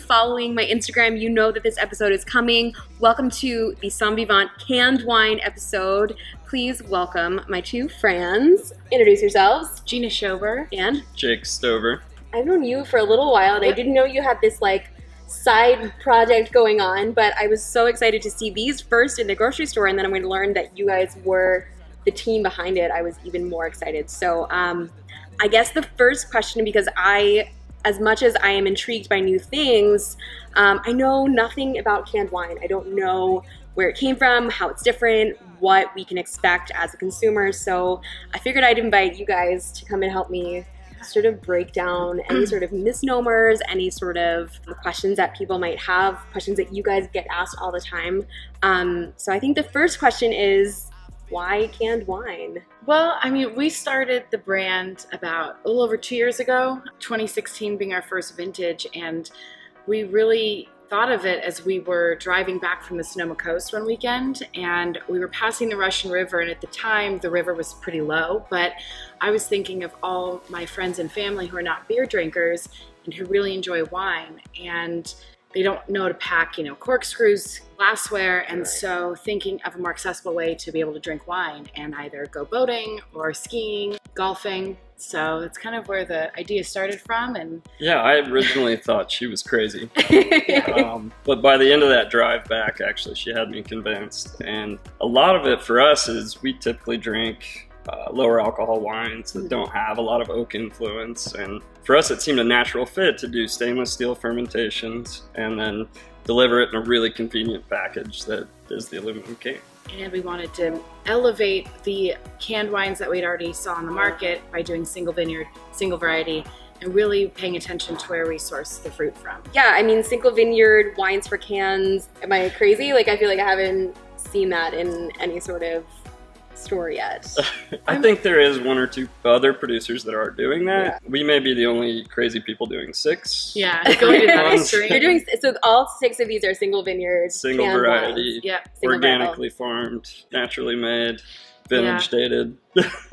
following my Instagram, you know that this episode is coming. Welcome to the Sommvivant canned wine episode. Please welcome my two friends. Introduce yourselves. Gina Schober. And Jake Stover. I've known you for a little while, and I didn't know you had this like side project going on, but I was so excited to see these first in the grocery store, and then I'm going to learn that you guys were the team behind it. I was even more excited. So, um, I guess the first question, because I, as much as I am intrigued by new things, um, I know nothing about canned wine. I don't know where it came from, how it's different, what we can expect as a consumer. So, I figured I'd invite you guys to come and help me sort of break down any sort of misnomers, any sort of questions that people might have, questions that you guys get asked all the time. Um, so I think the first question is why canned wine? Well, I mean, we started the brand about a little over two years ago, 2016 being our first vintage, and we really thought of it as we were driving back from the Sonoma Coast one weekend and we were passing the Russian River and at the time the river was pretty low but I was thinking of all my friends and family who are not beer drinkers and who really enjoy wine and they don't know to pack, you know, corkscrews, glassware, and so thinking of a more accessible way to be able to drink wine and either go boating or skiing, golfing. So it's kind of where the idea started from. And yeah, I originally thought she was crazy, um, but by the end of that drive back, actually, she had me convinced. And a lot of it for us is we typically drink uh, lower alcohol wines that don't have a lot of oak influence. And for us, it seemed a natural fit to do stainless steel fermentations and then deliver it in a really convenient package that is the aluminum can. And we wanted to elevate the canned wines that we'd already saw on the market by doing single vineyard, single variety, and really paying attention to where we source the fruit from. Yeah, I mean, single vineyard wines for cans. Am I crazy? Like, I feel like I haven't seen that in any sort of store yet. I think there is one or two other producers that are doing that. Yeah. We may be the only crazy people doing six. Yeah, going to that extreme. You're doing so. All six of these are single vineyards, single variety, yep, organically farmed, naturally made. Vintage yeah. dated.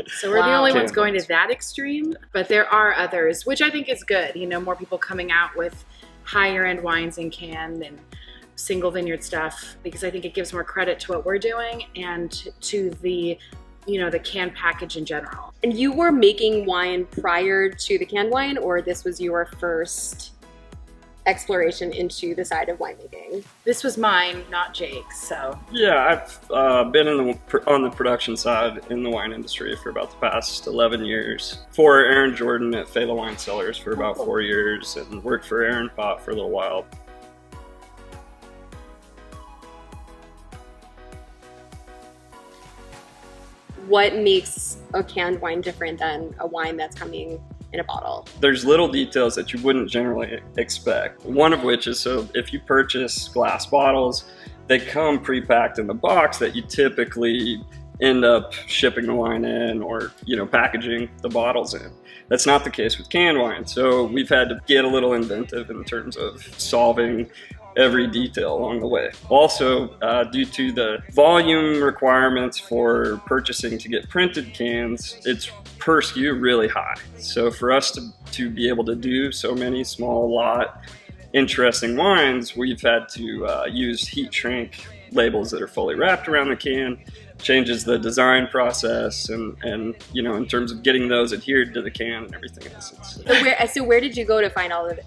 so we're wow. the only ones going to that extreme, but there are others, which I think is good. You know, more people coming out with higher end wines in can and single vineyard stuff because I think it gives more credit to what we're doing and to the you know the canned package in general. And you were making wine prior to the canned wine or this was your first exploration into the side of winemaking? This was mine, not Jake's. So yeah, I've uh, been in the on the production side in the wine industry for about the past 11 years. For Ehren Jordan at Failla Wine Cellars for about four years, and worked for Aaron Pott for a little while. What makes a canned wine different than a wine that's coming in a bottle? There's little details that you wouldn't generally expect. One of which is so if you purchase glass bottles, they come pre-packed in the box that you typically end up shipping the wine in or you know packaging the bottles in. That's not the case with canned wine. So we've had to get a little inventive in terms of solving every detail along the way. Also, uh, due to the volume requirements for purchasing to get printed cans, it's per SKU really high. So for us to, to be able to do so many small lot interesting wines, we've had to uh, use heat shrink labels that are fully wrapped around the can changes the design process and and you know in terms of getting those adhered to the can and everything else. So where so where did you go to find all of it?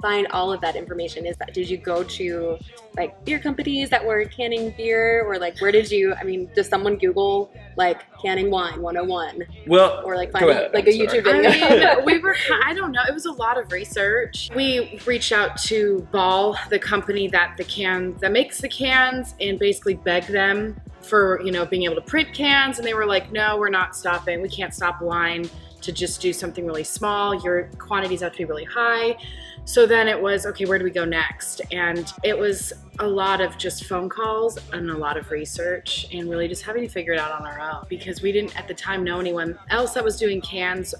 Find all of that information? Is that did you go to like beer companies that were canning beer, or like where did you? I mean, does someone Google like canning wine 101? Well, or like find like a YouTube video. I mean, we were. I don't know. It was a lot of research. We reached out to Ball, the company that the cans that makes the cans, and basically begged them for you know being able to print cans, and they were like, no, we're not stopping. We can't stop wine to just do something really small. Your quantities have to be really high. So then it was, okay, where do we go next? And it was a lot of just phone calls and a lot of research and really just having to figure it out on our own because we didn't at the time know anyone else that was doing cans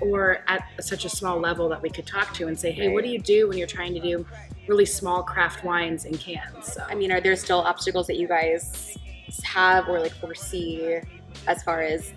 or at such a small level that we could talk to and say, hey, what do you do when you're trying to do really small craft wines in cans? So, I mean, are there still obstacles that you guys have or like foresee as far as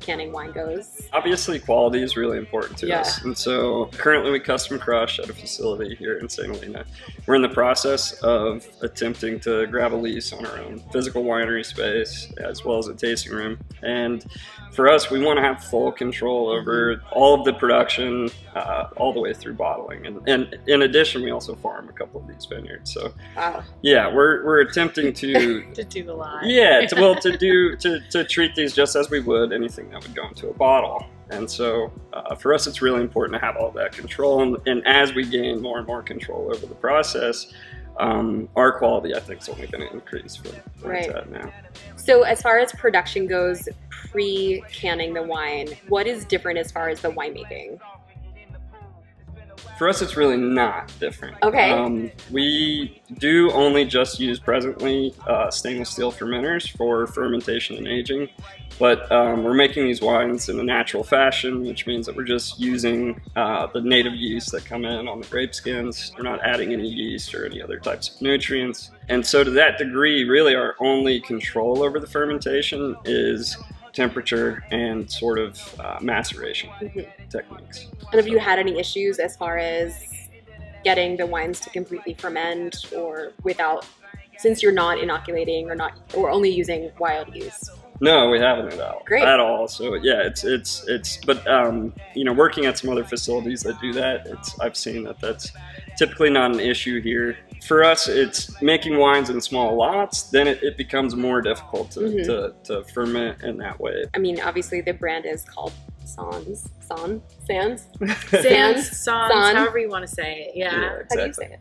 canning wine goes. Obviously, quality is really important to Yeah. us. And so currently we custom crush at a facility here in St. Helena. We're in the process of attempting to grab a lease on our own physical winery space as well as a tasting room. And for us, we want to have full control over all of the production uh, all the way through bottling. And, and in addition, we also farm a couple of these vineyards. So Wow. yeah, we're, we're attempting to to do a lot. yeah, to, well, to do to, to treat these just as we would anything that would go into a bottle. And so, uh, for us, it's really important to have all that control. And, and as we gain more and more control over the process, um, our quality, I think, is only going to increase from where it's Right. at now. So as far as production goes, pre-canning the wine, what is different as far as the winemaking? For us, it's really not different. Okay. Um, we do only just use presently uh, stainless steel fermenters for fermentation and aging, but um, we're making these wines in a natural fashion, which means that we're just using uh, the native yeast that come in on the grape skins. We're not adding any yeast or any other types of nutrients. And so, to that degree, really our only control over the fermentation is temperature and sort of uh, maceration Mhm. techniques. And have you had any issues as far as getting the wines to completely ferment or without, since you're not inoculating or not, or only using wild yeast? No, we haven't at all. Great. At all. So yeah, it's it's it's. But um, you know, working at some other facilities that do that, it's I've seen that that's typically not an issue here. For us, it's making wines in small lots. Then it, it becomes more difficult to, Mhm. to, to ferment in that way. I mean, obviously the brand is called Sans, San, Sans. Sans, Sans, sans, San. however you want to say it. Yeah. Yeah, How do you say it?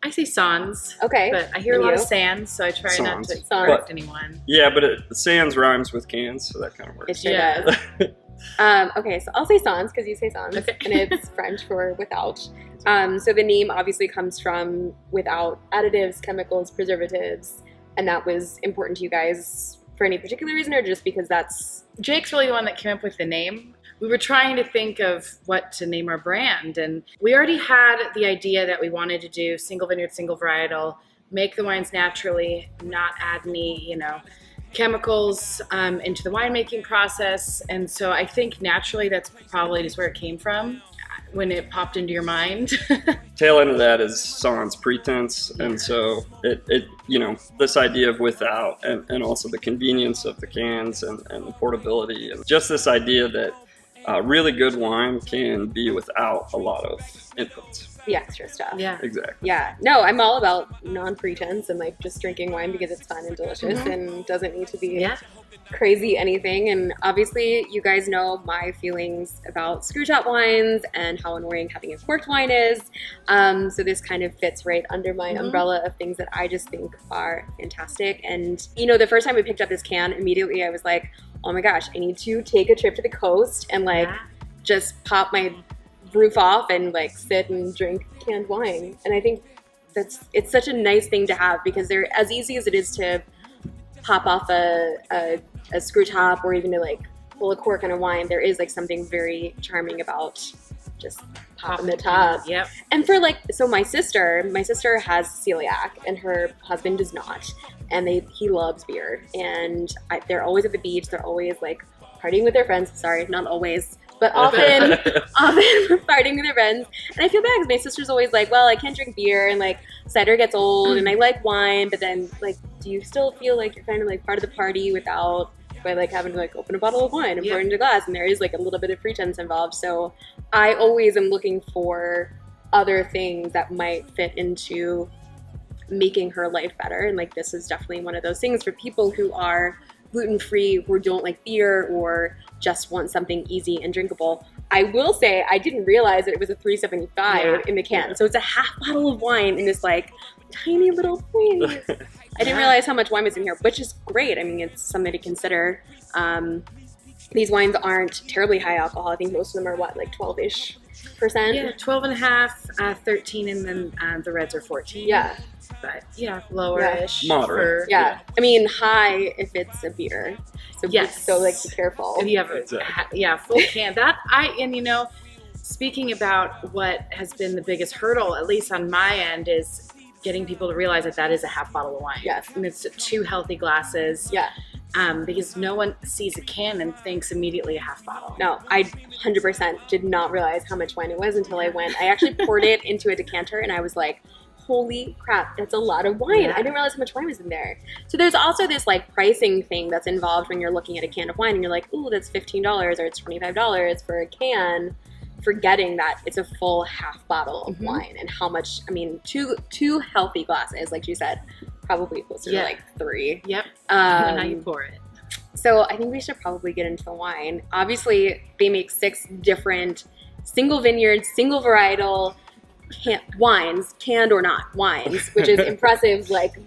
I say sans, Okay. but I hear a And lot of you? sans, so I try not to Sans. correct anyone. Yeah, but it, sans rhymes with cans, so that kind of works. It works. sure Yeah. does. Um, okay, so I'll say sans because you say sans, Okay. and it's French for without. Um, so the name obviously comes from without additives, chemicals, preservatives, and that was important to you guys for any particular reason, or just because that's Jake's really the one that came up with the name. We were trying to think of what to name our brand, and we already had the idea that we wanted to do single vineyard, single varietal, make the wines naturally, not add any, you know, chemicals um, into the winemaking process. And so I think naturally that's probably just where it came from when it popped into your mind. tail end of that is sans pretense and so it, it you know this idea of without and, and also the convenience of the cans and, and the portability and just this idea that uh, really good wine can be without a lot of inputs the extra stuff. yeah. exactly Yeah, no, I'm all about non-pretense and like just drinking wine because it's fun and delicious Mhm. and doesn't need to be Yeah. crazy anything. And obviously, you guys know my feelings about screw top wines and how annoying having a corked wine is. Um, so this kind of fits right under my Mhm. umbrella of things that I just think are fantastic. And you know, the first time we picked up this can, immediately I was like, oh my gosh, I need to take a trip to the coast and like Yeah. just pop my roof off and like sit and drink canned wine. And I think that's it's such a nice thing to have because they're as easy as it is to pop off a, a, a screw top or even to like pull a cork on a wine. There is like something very charming about just popping the top. Yep. And for like, so my sister, my sister has celiac, and her husband does not, and they he loves beer, and I, they're always at the beach. They're always like partying with their friends. Sorry, not always, but often, often partying with their friends. And I feel bad because my sister's always like, well, I can't drink beer, and like cider gets old, and I mm. like wine, but then like, do you still feel like you're kind of like part of the party without? By like having to like open a bottle of wine and pour it into a glass, and there is like a little bit of pretense involved. So I always am looking for other things that might fit into making her life better. And like this is definitely one of those things for people who are gluten free, who don't like beer or just want something easy and drinkable. I will say I didn't realize that it was a 375 Yeah. in the can. So it's a half bottle of wine in this like tiny little thing. I didn't realize how much wine was in here, which is great. I mean, it's something to consider. Um, these wines aren't terribly high alcohol. I think most of them are what, like 12 ish percent? Yeah, 12 and a half, uh, 13, and then um, the reds are 14. Yeah. But yeah, lower-ish. Moderate. for- Yeah. I mean, high if it's a beer. So, Yes. so like, be careful. If you have a, Exactly. ha- yeah, full can. That I and you know, speaking about what has been the biggest hurdle, at least on my end, is getting people to realize that that is a half bottle of wine. Yes. and it's two healthy glasses. Yeah. Um, because no one sees a can and thinks immediately a half bottle. No, I 100% did not realize how much wine it was until I went. I actually poured it into a decanter and I was like, holy crap, that's a lot of wine. Yeah. I didn't realize how much wine was in there. So there's also this like pricing thing that's involved when you're looking at a can of wine and you're like, ooh, that's $15 or it's $25 for a can. Forgetting that it's a full half bottle of Mhm. wine and how much, I mean, two two healthy glasses, like you said, probably closer Yeah. to like three. Yep. Um, and how you pour it. so I think we should probably get into the wine. Obviously, they make six different single vineyard, single varietal can- wines, canned or not wines, which is impressive. Like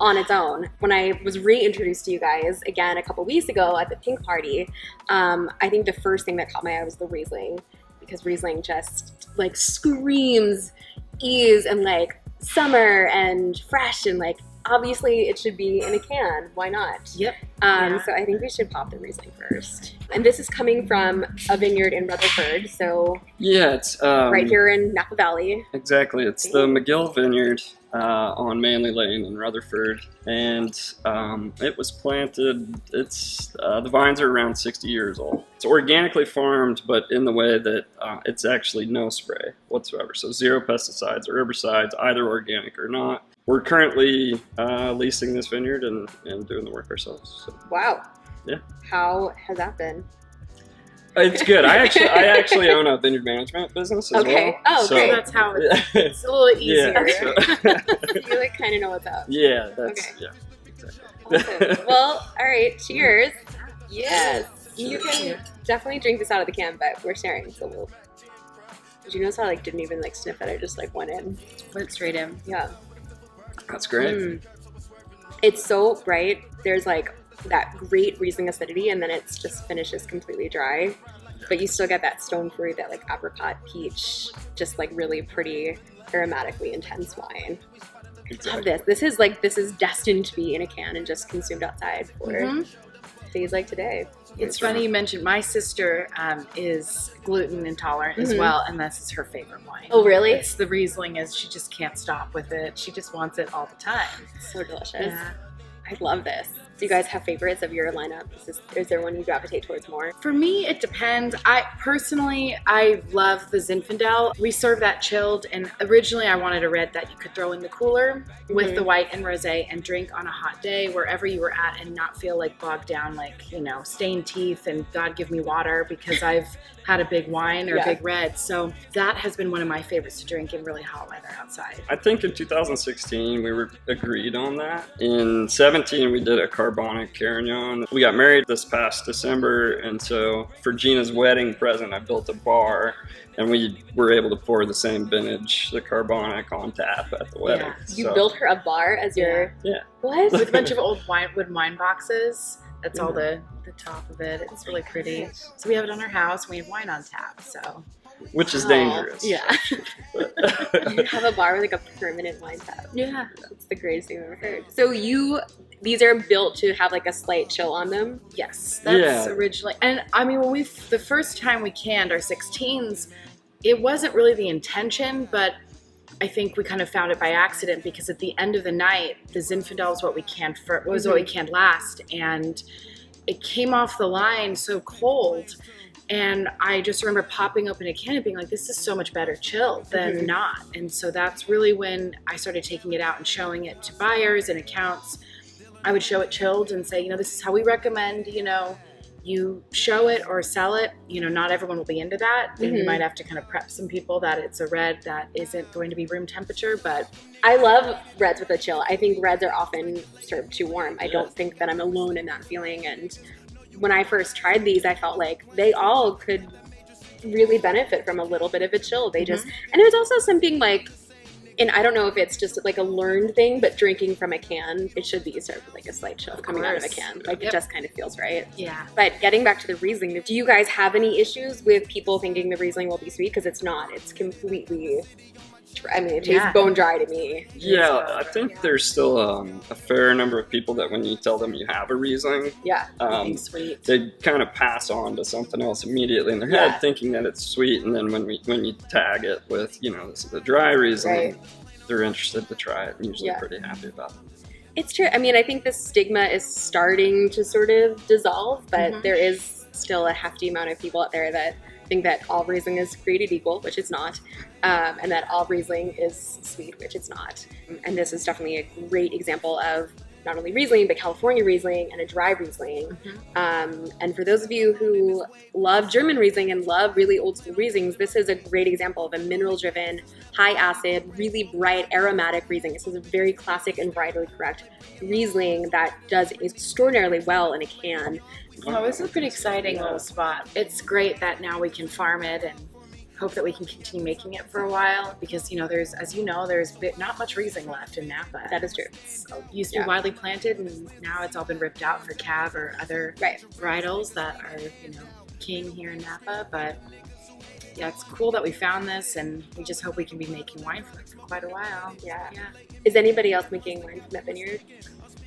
on its own. When I was reintroduced to you guys again a couple weeks ago at the pink party, um, I think the first thing that caught my eye was the Riesling because Riesling just like screams ease and like summer and fresh and like obviously it should be in a can. Why not? Yep. Um, Yeah. So I think we should pop the Riesling first. And this is coming from a vineyard in Rutherford, so Yeah, it's um, right here in Napa Valley. Exactly. It's the McGill Vineyard uh, on Manley Lane in Rutherford, and um, it was planted. It's uh, the vines are around 60 years old. It's organically farmed, but in the way that uh, it's actually no spray whatsoever. So zero pesticides or herbicides, either organic or not. We're currently uh, leasing this vineyard and, and doing the work ourselves. So Wow. Yeah. How has that been? it's good. I actually I actually own a vineyard management business as Okay. well. Oh, so, great. That's how it's, it's a little easier. Yeah. you like kind of know what's up. Yeah, that's Okay. yeah. Awesome. well, all right. Cheers. Yes. You can definitely drink this out of the can, but we're sharing, so we'll. Did you notice how I like didn't even like sniff it? I just like went in. Went straight in. Yeah. That's great. Mm. It's so bright. There's like that great Riesling acidity, and then it's just finishes completely dry. But you still get that stone fruit, that like apricot, peach, just like really pretty, aromatically intense wine. I love this. This is like this is destined to be in a can and just consumed outside for Mhm. days like today. It's funny you mentioned my sister um, is gluten intolerant as Mhm. well, and this is her favorite wine. Oh, really? It's the Riesling is she just can't stop with it. She just wants it all the time. so delicious. Yeah. I love this. Do you guys have favorites of your lineup? Is, this, is there one you gravitate towards more? For me, it depends. I personally, I love the Zinfandel. We serve that chilled, and originally I wanted a red that you could throw in the cooler with Mhm. the white and rosé and drink on a hot day wherever you were at, and not feel like bogged down, like you know, stained teeth and God give me water because I've had a big wine or Yeah. a big red. So that has been one of my favorites to drink in really hot weather outside. I think in 2016 we were agreed on that. In 17 we did a carbonic Carignan. We got married this past December, and so for Gina's wedding present, I built a bar, and we were able to pour the same vintage, the carbonic, on tap at the wedding. Yeah. You So- built her a bar as your Yeah. what? With a bunch of old wine, wood wine boxes. That's all the, the top of it. It's really pretty. So we have it on our house. We have wine on tap. So which is Wow. dangerous. yeah, you have a bar with like a permanent wine tap. yeah. It's the greatest thing I've ever heard. So you, these are built to have like a slight chill on them. Yes, that's Yeah. originally. And I mean, when we the first time we canned our 16s, it wasn't really the intention, but I think we kind of found it by accident because at the end of the night, the Zinfandel was what we canned for was what we canned last, and it came off the line so cold. And I just remember popping open a can and being like, "This is so much better chilled than Mhm. not." And so that's really when I started taking it out and showing it to buyers and accounts. I would show it chilled and say, you know, this is how we recommend, you know, you show it or sell it. You know, not everyone will be into that. And you mm-hmm. might have to kind of prep some people that it's a red that isn't going to be room temperature, but I love reds with a chill. I think reds are often served too warm. I don't think that I'm alone in that feeling. And when I first tried these, I felt like they all could really benefit from a little bit of a chill. They just, mm-hmm. and it was also something like and I don't know if it's just like a learned thing, but drinking from a can, it should be served with like a slight chill coming out of a can. Like Yep. it just kind of feels right. Yeah. But getting back to the Riesling, do you guys have any issues with people thinking the Riesling will be sweet? Because it's not. It's completely. Dry. I mean, it tastes Yeah. bone dry to me. Yeah, I think there's still um, a fair number of people that when you tell them you have a Riesling, Yeah. um, sweet. they kind of pass on to something else immediately in their Yeah. head, thinking that it's sweet. And then when we when you tag it with you know this is a dry Riesling, Right. they're interested to try it and usually Yeah. pretty happy about it. It's true. I mean, I think the stigma is starting to sort of dissolve, but Mhm. there is still a hefty amount of people out there that think that all Riesling is created equal, which it's not, um, and that all Riesling is sweet, which it's not. And this is definitely a great example of not only Riesling, but California Riesling and a dry Riesling. Um, and for those of you who love German Riesling and love really old school Rieslings, this is a great example of a mineral driven, high acid, really bright, aromatic Riesling. This is a very classic and varietally correct Riesling that does extraordinarily well in a can. Oh, this is a pretty exciting little spot. It's great that now we can farm it and hope that we can continue making it for a while because you know there's as you know there's bit, not much Riesling left in Napa. That is true. It's uh, used to Yeah. be widely planted and now it's all been ripped out for cab or other Right. varietals that are you know king here in Napa. But yeah, it's cool that we found this and we just hope we can be making wine from it for quite a while. Yeah. Yeah. Is anybody else making wine from that vineyard?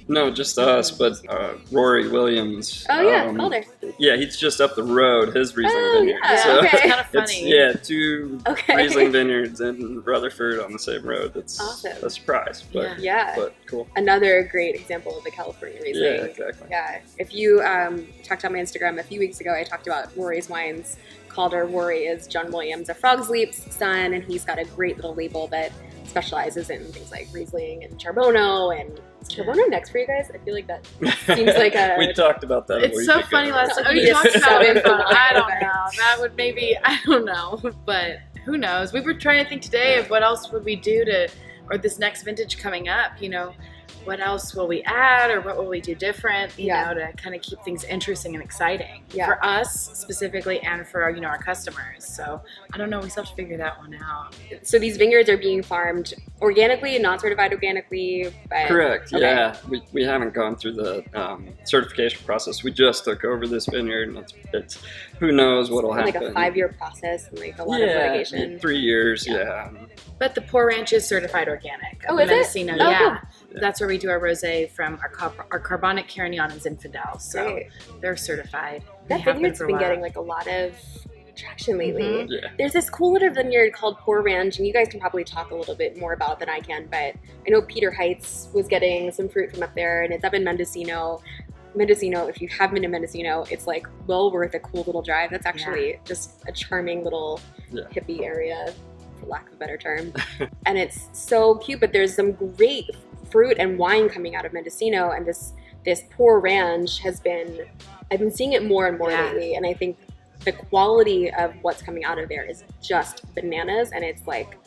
No, just us, but uh, Rory Williams. Oh yeah, um, Calder. Yeah, he's just up the road. His Riesling Oh, vineyard. yeah, so okay. It's kind of funny. yeah, two Okay. Riesling vineyards in Rutherford on the same road. That's Awesome. a surprise, but Yeah. but cool. Another great example of the California Riesling. Yeah, exactly. Yeah, if you um, checked out my Instagram a few weeks ago, I talked about Rory's wines. Calder Rory is John Williams, a Frog's Leap's son, and he's got a great little label that specializes in things like Riesling and Charbono. And is Charbono next for you guys? I feel like that seems like a. we talked about that. It's so funny last time. Oh, Yes. you talked about it. but I don't know. That would maybe I don't know, but who knows? We were trying to think today of what else would we do to, or this next vintage coming up. You know, what else will we add, or what will we do different? You Yeah. know, to kind of keep things interesting and exciting Yeah. for us specifically, and for you know our customers. So I don't know. We still have to figure that one out. so these vineyards are being farmed organically, and not certified organically. But Correct. Okay. Yeah, we, we haven't gone through the um, certification process. We just took over this vineyard, and it's, it's who knows what'll happen Like a five-year process and like a lot yeah, of litigation. three years. Yeah. Yeah. But the Poor Ranch is certified organic. Oh, is it? Mendocino. Oh, yeah. cool. That's where we do our rosé from our, car- our carbonic Carignan and Zinfandel. So Great. they're certified. That They have vineyard's for a been getting like a lot of traction lately. Mhm. Yeah. There's this cool little vineyard called Poor Ranch, and you guys can probably talk a little bit more about than I can. But I know Peter Heights was getting some fruit from up there, and it's up in Mendocino. Mendocino, if you have been to Mendocino, it's like well worth a cool little drive. That's actually just a charming little Yeah. hippie area, for lack of a better term. and it's so cute, but there's some great fruit and wine coming out of Mendocino, and this this Poor Ranch has been. I've been seeing it more and more Yeah. lately, and I think the quality of what's coming out of there is just bananas, and it's like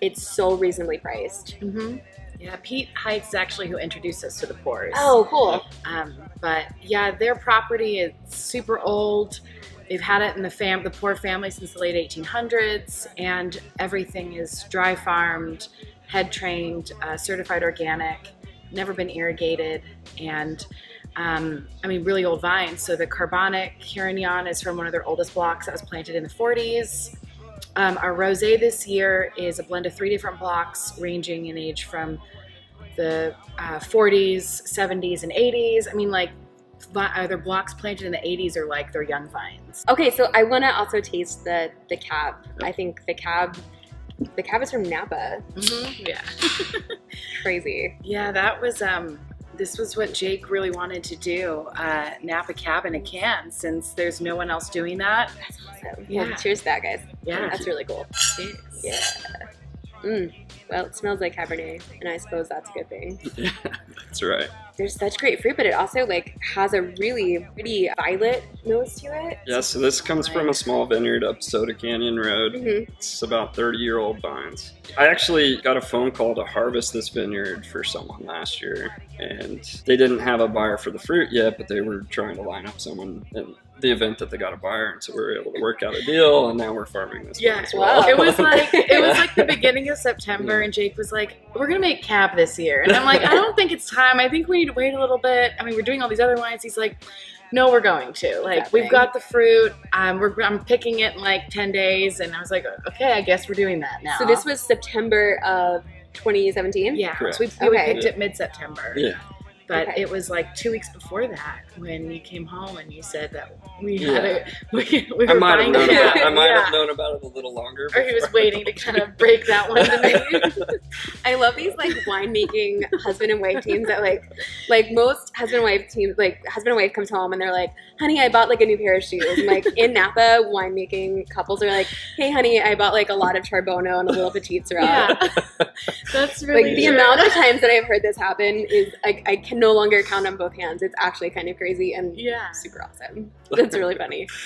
it's so reasonably priced. hmm Yeah, Pete Heights is actually who introduced us to the Poors. Oh, cool! Um, but yeah, their property is super old. They've had it in the fam, the Poor family since the late 1800s, and everything is dry farmed, head trained, uh, certified organic, never been irrigated, and um, I mean, really old vines. So the carbonic Carignan is from one of their oldest blocks that was planted in the 40s. Um, our rosé this year is a blend of three different blocks, ranging in age from the uh, 40s, 70s, and 80s. I mean, like, either blocks planted in the 80s or like they're young vines. Okay, so I want to also taste the the cab. I think the cab, the cab is from Napa. Yeah. Crazy. Yeah, that was, um, this was what Jake really wanted to do uh, Napa Cab in a can since there's no one else doing that. That's awesome. Yeah. Well, cheers to that, guys. Yeah. That's really cool. Cheers. Yeah. Mm. Well, it smells like Cabernet, and I suppose that's a good thing. Yeah, that's right. There's such great fruit, but it also like has a really pretty violet nose to it. Yeah, so this comes from a small vineyard up Soda Canyon Road. Mm-hmm. It's about 30 year old vines. I actually got a phone call to harvest this vineyard for someone last year, and they didn't have a buyer for the fruit yet, but they were trying to line up someone. And the event that they got a buyer, and so we were able to work out a deal, and now we're farming this Yeah, as well. wow. It was like it was like the beginning of September, and Jake was like, "We're gonna make cab this year," and I'm like, "I don't think it's time. I think we need to wait a little bit. I mean, we're doing all these other wines." He's like, "No, we're going to. Like, Exactly. we've got the fruit. Um, we're I'm picking it in like ten days," and I was like, "Okay, I guess we're doing that now." So this was September of 2017. yeah, Correct. so we, we Okay. picked it mid September. yeah, But Okay. it was like two weeks before that when you came home and you said that we Yeah. had a we, we I were might have known it. about. I might Yeah. have known about it a little longer. Or he was waiting to kind of break that one to me. I love these like winemaking husband and wife teams that like like most husband and wife teams like husband and wife comes home and they're like, honey, I bought like a new pair of shoes. And like in Napa, winemaking couples are like, hey honey, I bought like a lot of Charbono and a little Petite Sirah. yeah, that's really Like the amount of times that I've heard this happen is I, I can no longer count on both hands. It's actually kind of crazy and Yeah. super awesome. That's really funny.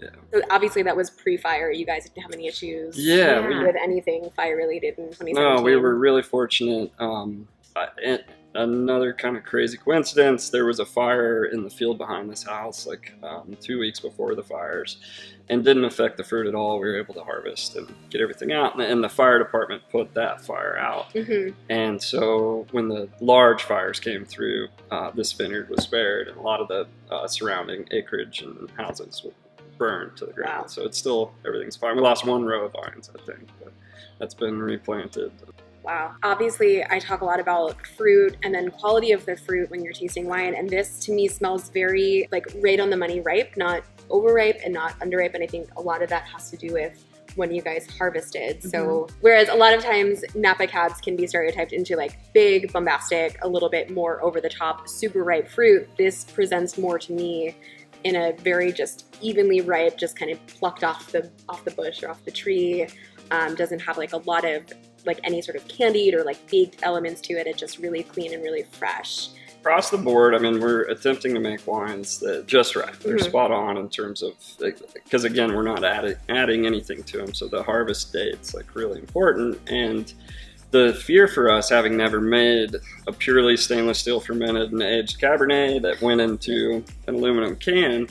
Yeah. So obviously that was pre-fire. You guys didn't have any issues Yeah, we with anything fire related in 2017. No, we were really fortunate. Um, and another kind of crazy coincidence: there was a fire in the field behind this house, like um, two weeks before the fires, and didn't affect the fruit at all. We were able to harvest and get everything out, and, and the fire department put that fire out. hmm And so when the large fires came through, uh, this vineyard was spared, and a lot of the uh, surrounding acreage and houses were burned to the ground. Wow. So it's still everything's fine. We lost one row of vines, I think, but that's been replanted. Wow. Obviously, I talk a lot about fruit and then quality of the fruit when you're tasting wine. And this to me smells very like right on the money ripe, not overripe and not underripe. And I think a lot of that has to do with when you guys harvested. So, whereas a lot of times Napa cabs can be stereotyped into like big, bombastic, a little bit more over the top, super ripe fruit, this presents more to me in a very just evenly ripe, just kind of plucked off the off the bush or off the tree. Um, doesn't have like a lot of like any sort of candied or like baked elements to it. It's just really clean and really fresh. Across the board, I mean, we're attempting to make wines that just right. They're Mhm. spot on in terms of because again, we're not adding adding anything to them, so the harvest date's like really important. And the fear for us, having never made a purely stainless steel fermented and aged Cabernet that went into an aluminum can,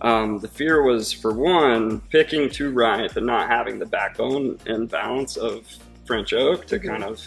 um, the fear was for one picking too ripe and not having the backbone and balance of French oak to kind of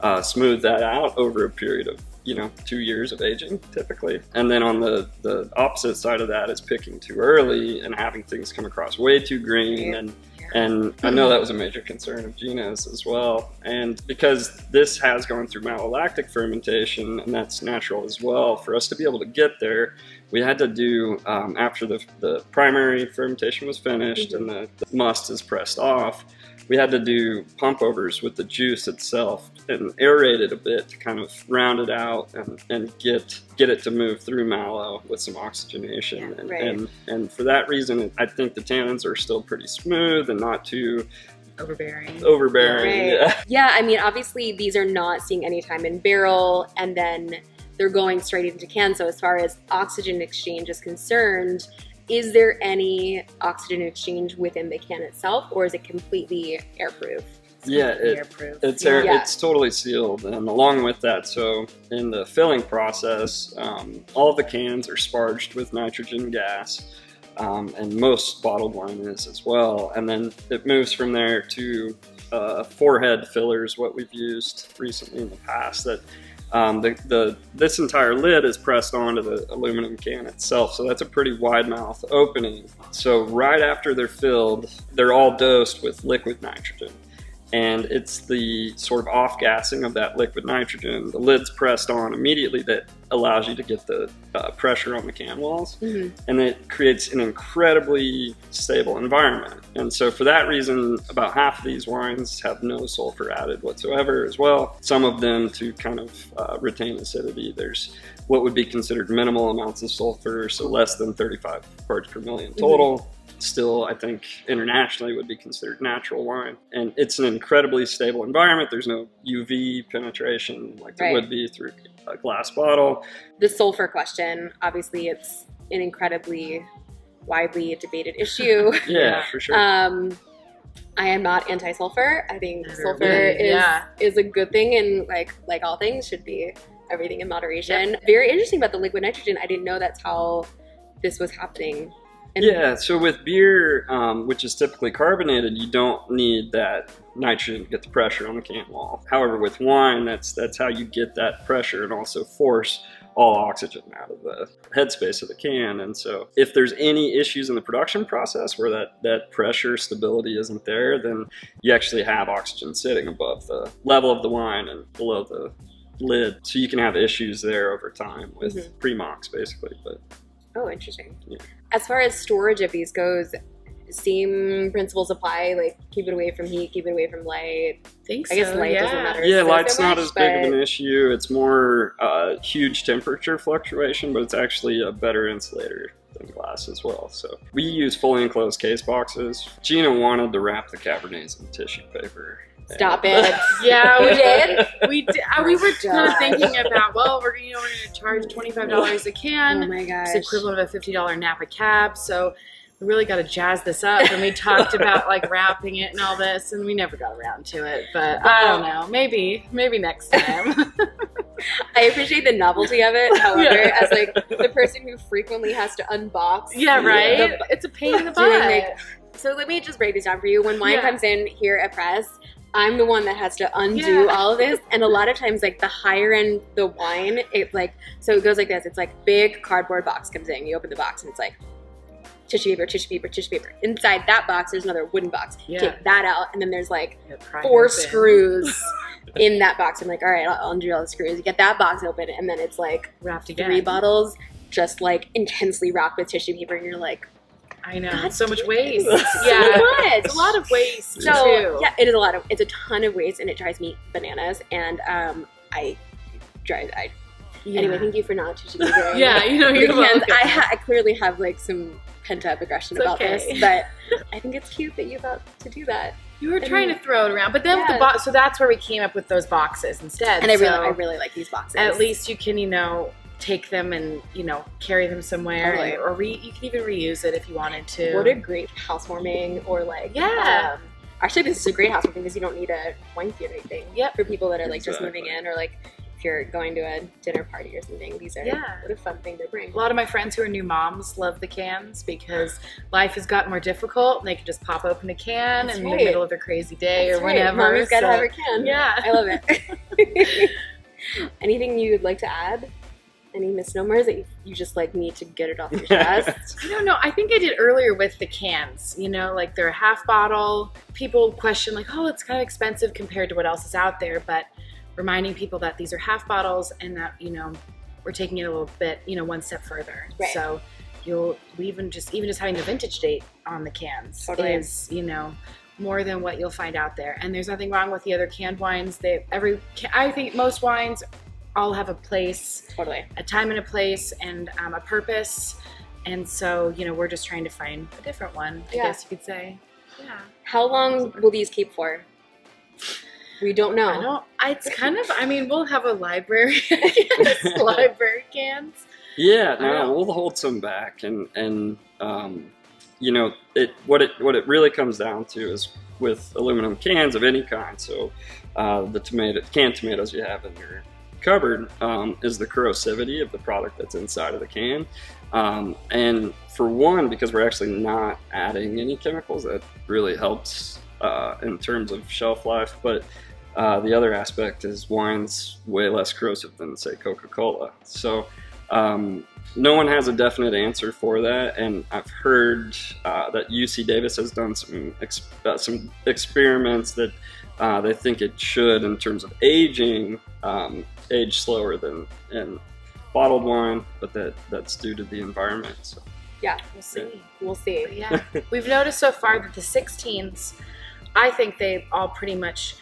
uh, smooth that out over a period of you know two years of aging typically. And then on the the opposite side of that is picking too early and having things come across way too green. And and I know that was a major concern of Gina's as well. And because this has gone through malolactic fermentation, and that's natural as well, for us to be able to get there, we had to do, um, after the, the primary fermentation was finished and the, the must is pressed off, we had to do pump overs with the juice itself and aerate it a bit to kind of round it out and, and get get it to move through malo with some oxygenation. Yeah, and, right. and and for that reason, I think the tannins are still pretty smooth and not too Overbearing. overbearing. Right. Yeah. Yeah, I mean, obviously these are not seeing any time in barrel, and then they're going straight into can. So as far as oxygen exchange is concerned, is there any oxygen exchange within the can itself, or is it completely airproof? Yeah, it- Airproof. It's air, Yeah. it's totally sealed, and along with that, so in the filling process, um, all of the cans are sparged with nitrogen gas, um, and most bottled wine is as well. And then it moves from there to uh, four-head fillers, what we've used recently in the past. That um, the, the this entire lid is pressed onto the aluminum can itself, so that's a pretty wide mouth opening. So right after they're filled, they're all dosed with liquid nitrogen and it's the sort of off gassing of that liquid nitrogen. The lid's pressed on immediately that allows you to get the uh, pressure on the can walls, Mhm. and it creates an incredibly stable environment. And so, for that reason, about half of these wines have no sulfur added whatsoever as well. Some of them to kind of uh, retain acidity. There's what would be considered minimal amounts of sulfur, so less than 35 parts per million total still, I think, internationally would be considered natural wine. And it's an incredibly stable environment. There's no UV penetration like there Right. would be through a glass bottle. The sulfur question, obviously, it's an incredibly widely debated issue. Yeah, Yeah. for sure. Um, I am not anti-sulfur. I think Never sulfur been, is yeah. is a good thing, and like like all things, should be everything in moderation. Very interesting about the liquid nitrogen. I didn't know that's how this was happening. And yeah, so with beer, um, which is typically carbonated, you don't need that nitrogen to get the pressure on the can wall. However, with wine, that's that's how you get that pressure and also force all oxygen out of the headspace of the can. And so, if there's any issues in the production process where that that pressure stability isn't there, then you actually have oxygen sitting above the level of the wine and below the lid, so you can have issues there over time with Mhm. pre-mox, basically. But Oh, interesting. Yeah. As far as storage of these goes, same principles apply. Like keep it away from heat, keep it away from light. think I guess light yeah. doesn't matter. Yeah, so, light's so not much, as big of an issue. It's more uh, huge temperature fluctuation, but it's actually a better insulator than glass as well. So we use fully enclosed case boxes. Gina wanted to wrap the Cabernets in tissue paper. Stop it. Yeah, we did. We did. uh, we were Oh, kind of thinking about, well, we're you know we're going to charge twenty five dollars a can. Oh my gosh. it's equivalent of a fifty dollar Napa cab. So we really got to jazz this up. And we talked about like wrapping it and all this, and we never got around to it. But I don't know. Maybe maybe next time. I appreciate the novelty of it. However, Yeah. as like the person who frequently has to unbox. yeah, right. the- it's a pain in the butt. like, so let me just break this down for you. When wine Yeah. comes in here at press, I'm the one that has to undo Yeah. all of this. And a lot of times, like the higher end the wine, it like so it goes like this. It's like big cardboard box comes in. You open the box and it's like tissue paper, tissue paper, tissue paper. Inside that box, there's another wooden box. Yeah. Take that out, and then there's like four screws in that box. I'm like, all right, I'll undo all the screws. You get that box open, and then it's like wrapped again. three bottles just like intensely wrapped with tissue paper, and you're like, I know. God so much waste. yeah. It's a lot of waste So too. yeah, it is a lot of. It's a ton of waste, and it drives me bananas. And um, I drive. I Yeah. anyway. Thank you for not tissue paper. Yeah, you know, you're welcome. I, ha- I clearly have like some pent up aggression It's about okay. this, but I think it's cute that you thought to do that. You were trying mean- to throw it around, but then with Yeah. the box, so that's where we came up with those boxes instead. And I really, So I really like these boxes. at least you can, you know, take them and you know carry them somewhere, Totally. or re- you can even reuse it if you wanted to. what a great housewarming or like Yeah. Um, actually, this is a great housewarming because you don't need a wine theory thing. Yep. For people that are like just moving in or like if you're going to a dinner party or something, these are Yeah. what a fun thing to bring. a lot of my friends who are new moms love the cans because life has gotten more difficult and they can just pop open a can That's in right. the middle of their crazy day That's or right. whenever. Mommy's gotta so- have her can. Yeah. I love it. Anything you'd like to add? Any misnomers that you, you just like need to get it off your chest? I don't know. I think I did earlier with the cans. You know, like they're a half bottle. People question like, "Oh, it's kind of expensive compared to what else is out there," but reminding people that these are half bottles and that you know we're taking it a little bit, you know, one step further. Right. So you'll even just even just having the vintage date on the cans Totally. is you know more than what you'll find out there. And there's nothing wrong with the other canned wines. They every I think most wines all have a place totally. a time and a place and um, a purpose. And so, you know, we're just trying to find a different one, I Yeah. guess you could say. Yeah. How long will these keep for? We don't know. I don't, it's kind of, I mean, we'll have a library, I library cans. Yeah, no, know. we'll hold some back, and and um, you know, it what it what it really comes down to is with aluminum cans of any kind. So uh, the tomato canned tomatoes you have in your cupboard um, is the corrosivity of the product that's inside of the can. Um, and for one, because we're actually not adding any chemicals, that really helps uh, in terms of shelf life. But uh, the other aspect is wine's way less corrosive than, say, Coca Cola. So um, no one has a definite answer for that, and I've heard uh, that UC Davis has done some uh, some experiments that uh, they think it should, in terms of aging, um, age slower than in bottled wine, but that that's due to the environment. So Yeah, We'll see. We'll see. Yeah, we've noticed so far that the 16s, I think they all pretty much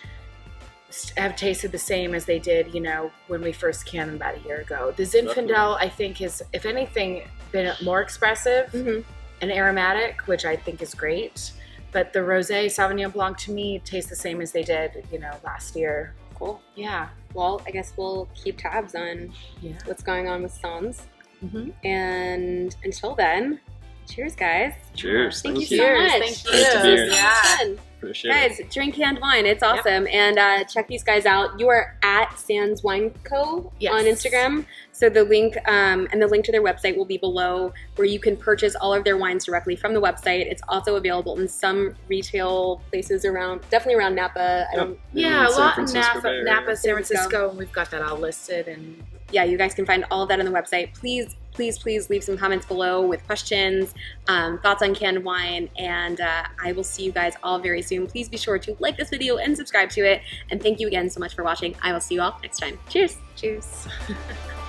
have tasted the same as they did, you know, when we first canned them about a year ago. The Zinfandel, I think, is, if anything, been more expressive. Mhm. and aromatic, which I think is great. But the rosé Sauvignon Blanc to me tastes the same as they did, you know, last year. Cool. Yeah. Well, I guess we'll keep tabs on Yeah. what's going on with Sans. Mm-hmm. And until then, Cheers, guys. Cheers. Thank, Thank you you. so much. Thank you. This was Cheers. so Yeah. fun. Appreciate Guys, it. drink canned wine. It's awesome. And uh, check these guys out. You are at Sans Wine Co. Yes. on Instagram. So the link um, and the link to their website will be below where you can purchase all of their wines directly from the website. It's also available in some retail places around, definitely around Napa. I Yep. don't, Yeah, In a lot in Napa, Napa, San San Francisco. Francisco, and we've got that all listed. And yeah, you guys can find all of that on the website. Please, please, please leave some comments below with questions, um, thoughts on canned wine, and uh, I will see you guys all very soon. Please be sure to like this video and subscribe to it. And thank you again so much for watching. I will see you all next time. Cheers. cheers.